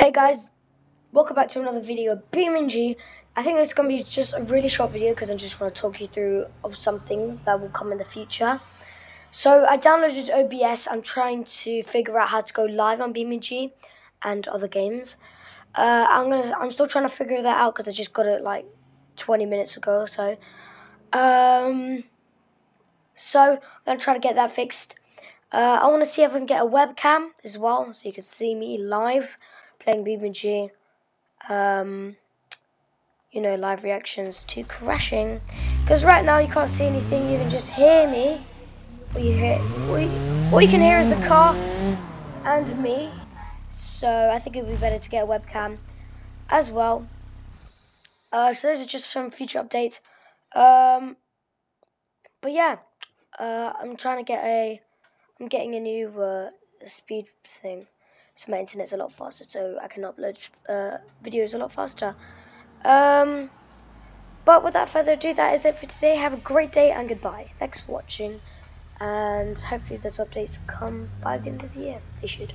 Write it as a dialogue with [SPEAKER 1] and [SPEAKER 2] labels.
[SPEAKER 1] Hey guys, welcome back to another video of BeamNG. I think this is going to be just a really short video because I just want to talk you through of some things that will come in the future. So I downloaded OBS. I'm trying to figure out how to go live on BeamNG and other games. Uh, I'm gonna. I'm still trying to figure that out because I just got it like 20 minutes ago or so. Um, so I'm gonna try to get that fixed. Uh, I want to see if I can get a webcam as well so you can see me live playing BeamNG. Um, you know, live reactions to crashing. Because right now you can't see anything, you can just hear me. All you, hear, all you, you can hear is the car and me. So I think it would be better to get a webcam as well. Uh, so those are just some future updates. Um, but yeah, uh, I'm trying to get a, I'm getting a new uh, speed thing so my internet's a lot faster, so I can upload uh, videos a lot faster. Um, but without further ado, that is it for today. Have a great day and goodbye. Thanks for watching, and hopefully those updates come by the end of the year. They should.